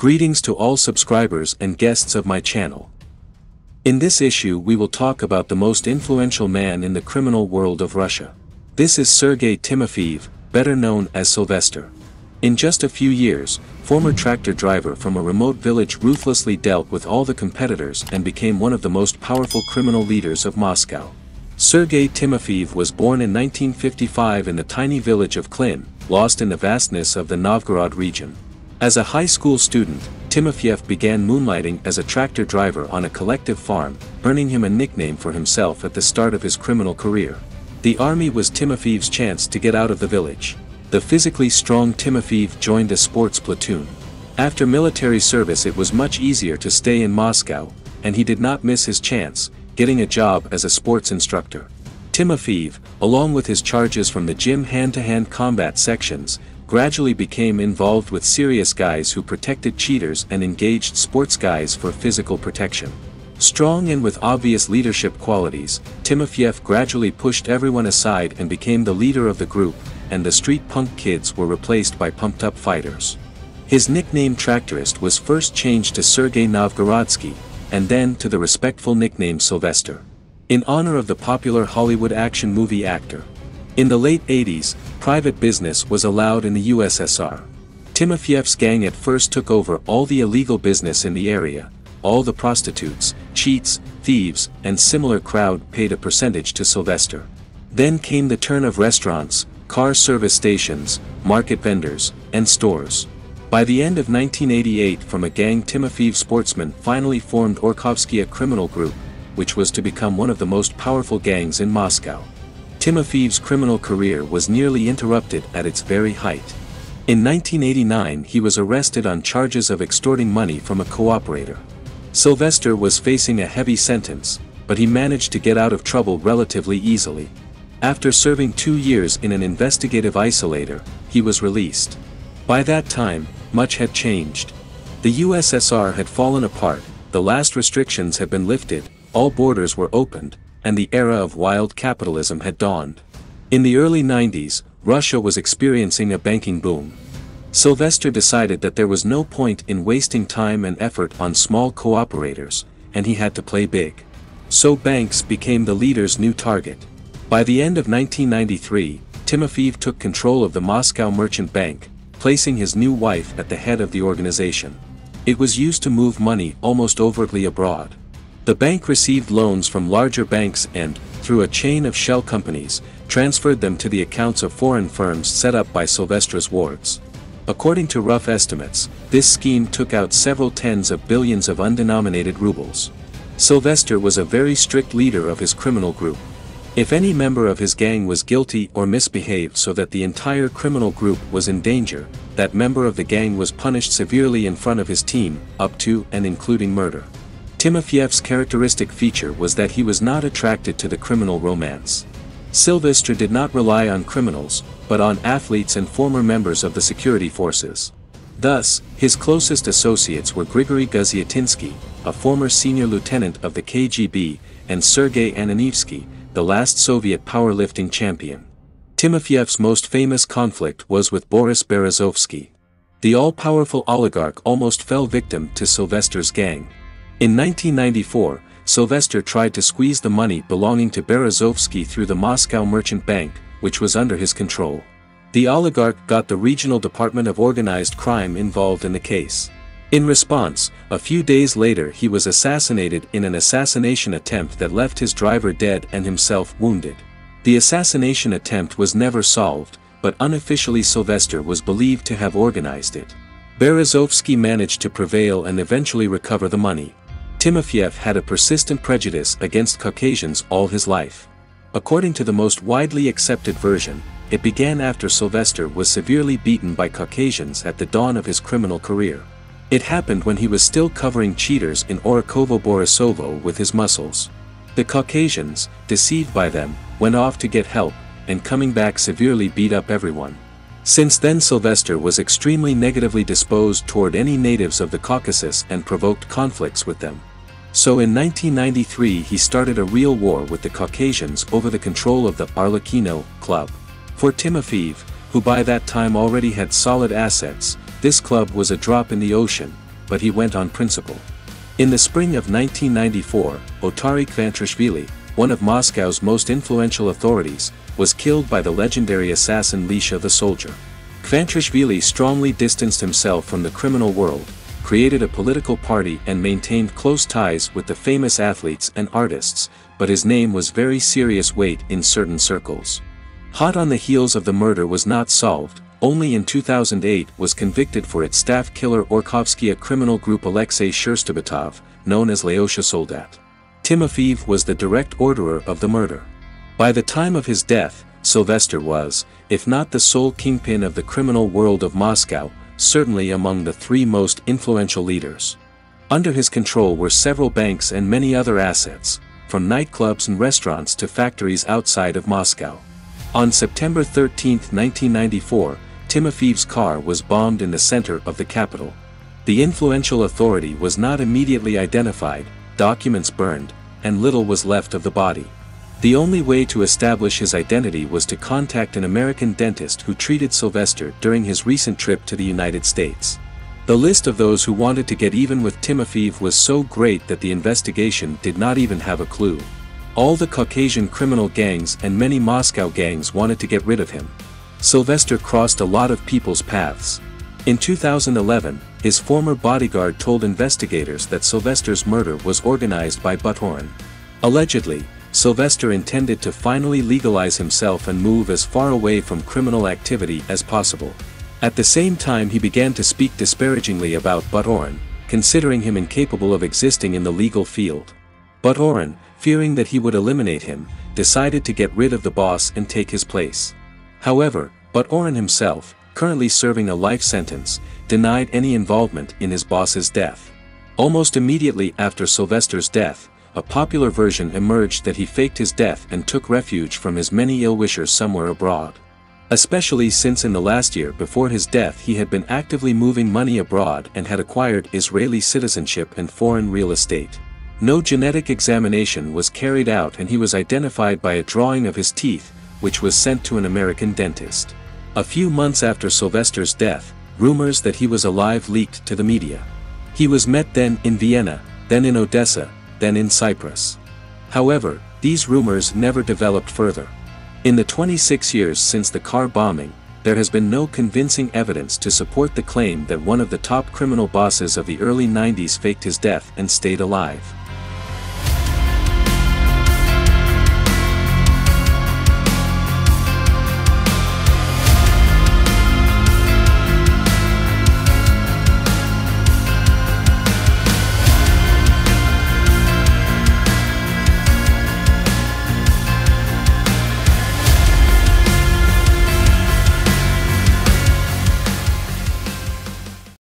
Greetings to all subscribers and guests of my channel. In this issue we will talk about the most influential man in the criminal world of Russia. This is Sergei Timofeev, better known as Sylvester. In just a few years, former tractor driver from a remote village ruthlessly dealt with all the competitors and became one of the most powerful criminal leaders of Moscow. Sergei Timofeev was born in 1955 in the tiny village of Klin, lost in the vastness of the Novgorod region. As a high school student, Timofeev began moonlighting as a tractor driver on a collective farm, earning him a nickname for himself at the start of his criminal career. The army was Timofeev's chance to get out of the village. The physically strong Timofeev joined a sports platoon. After military service it was much easier to stay in Moscow, and he did not miss his chance, getting a job as a sports instructor. Timofeev, along with his charges from the gym hand-to-hand -hand combat sections, gradually became involved with serious guys who protected cheaters and engaged sports guys for physical protection. Strong and with obvious leadership qualities, Timofeev gradually pushed everyone aside and became the leader of the group, and the street punk kids were replaced by pumped-up fighters. His nickname Tractorist was first changed to Sergei Novgorodsky, and then to the respectful nickname Sylvester. In honor of the popular Hollywood action movie actor. In the late 80s, private business was allowed in the USSR. Timofeev's gang at first took over all the illegal business in the area, all the prostitutes, cheats, thieves, and similar crowd paid a percentage to Sylvester. Then came the turn of restaurants, car service stations, market vendors, and stores. By the end of 1988 from a gang Timofeev sportsmen finally formed Orkhovsky a criminal group, which was to become one of the most powerful gangs in Moscow. Timofeev's criminal career was nearly interrupted at its very height. In 1989 he was arrested on charges of extorting money from a cooperator. Sylvester was facing a heavy sentence, but he managed to get out of trouble relatively easily. After serving two years in an investigative isolator, he was released. By that time, much had changed. The USSR had fallen apart, the last restrictions had been lifted, all borders were opened, and the era of wild capitalism had dawned. In the early 90s, Russia was experiencing a banking boom. Sylvester decided that there was no point in wasting time and effort on small cooperators, and he had to play big. So banks became the leader's new target. By the end of 1993, Timofeev took control of the Moscow Merchant Bank, placing his new wife at the head of the organization. It was used to move money almost overtly abroad. The bank received loans from larger banks and, through a chain of shell companies, transferred them to the accounts of foreign firms set up by Sylvester's wards. According to rough estimates, this scheme took out several tens of billions of undenominated rubles. Sylvester was a very strict leader of his criminal group. If any member of his gang was guilty or misbehaved so that the entire criminal group was in danger, that member of the gang was punished severely in front of his team, up to and including murder. Timofeev's characteristic feature was that he was not attracted to the criminal romance. Sylvester did not rely on criminals, but on athletes and former members of the security forces. Thus, his closest associates were Grigory Gusyatinsky, a former senior lieutenant of the KGB, and Sergei Ananievsky, the last Soviet powerlifting champion. Timofeev's most famous conflict was with Boris Berezovsky. The all-powerful oligarch almost fell victim to Sylvester's gang. In 1994, Sylvester tried to squeeze the money belonging to Berezovsky through the Moscow Merchant Bank, which was under his control. The oligarch got the Regional Department of Organized Crime involved in the case. In response, a few days later he was assassinated in an assassination attempt that left his driver dead and himself wounded. The assassination attempt was never solved, but unofficially Sylvester was believed to have organized it. Berezovsky managed to prevail and eventually recover the money. Timofeev had a persistent prejudice against Caucasians all his life. According to the most widely accepted version, it began after Sylvester was severely beaten by Caucasians at the dawn of his criminal career. It happened when he was still covering cheaters in Orekhovo Borisovo with his muscles. The Caucasians, deceived by them, went off to get help, and coming back severely beat up everyone. Since then Sylvester was extremely negatively disposed toward any natives of the Caucasus and provoked conflicts with them. So in 1993 he started a real war with the Caucasians over the control of the Arlecchino Club. For Timofeev, who by that time already had solid assets, this club was a drop in the ocean, but he went on principle. In the spring of 1994, Otari Kvantrishvili, one of Moscow's most influential authorities, was killed by the legendary assassin Lyosha the soldier. Kvantrishvili strongly distanced himself from the criminal world, created a political party and maintained close ties with the famous athletes and artists, but his name was very serious weight in certain circles. Hot on the heels of the murder was not solved, only in 2008 was convicted for its staff killer Orkhovsky criminal group Alexei Sherstobatov, known as Lyosha Soldat. Timofeev was the direct orderer of the murder. By the time of his death, Sylvester was, if not the sole kingpin of the criminal world of Moscow, certainly among the three most influential leaders. Under his control were several banks and many other assets, from nightclubs and restaurants to factories outside of Moscow. On September 13, 1994, Timofeev's car was bombed in the center of the capital. The influential authority was not immediately identified, documents burned, and little was left of the body. The only way to establish his identity was to contact an American dentist who treated Sylvester during his recent trip to the United States. The list of those who wanted to get even with Timofeev was so great that the investigation did not even have a clue. All the Caucasian criminal gangs and many Moscow gangs wanted to get rid of him. Sylvester crossed a lot of people's paths. In 2011, his former bodyguard told investigators that Sylvester's murder was organized by Butorin. Allegedly, Sylvester intended to finally legalize himself and move as far away from criminal activity as possible. At the same time he began to speak disparagingly about Butorin, considering him incapable of existing in the legal field. Butorin, fearing that he would eliminate him, decided to get rid of the boss and take his place. However, Butorin himself, currently serving a life sentence, denied any involvement in his boss's death. Almost immediately after Sylvester's death, a popular version emerged that he faked his death and took refuge from his many ill-wishers somewhere abroad. Especially since in the last year before his death he had been actively moving money abroad and had acquired Israeli citizenship and foreign real estate. No genetic examination was carried out and he was identified by a drawing of his teeth, which was sent to an American dentist. A few months after Sylvester's death, rumors that he was alive leaked to the media. He was met then in Vienna, then in Odessa, then in Cyprus. However, these rumors never developed further. In the 26 years since the car bombing, there has been no convincing evidence to support the claim that one of the top criminal bosses of the early 90s faked his death and stayed alive.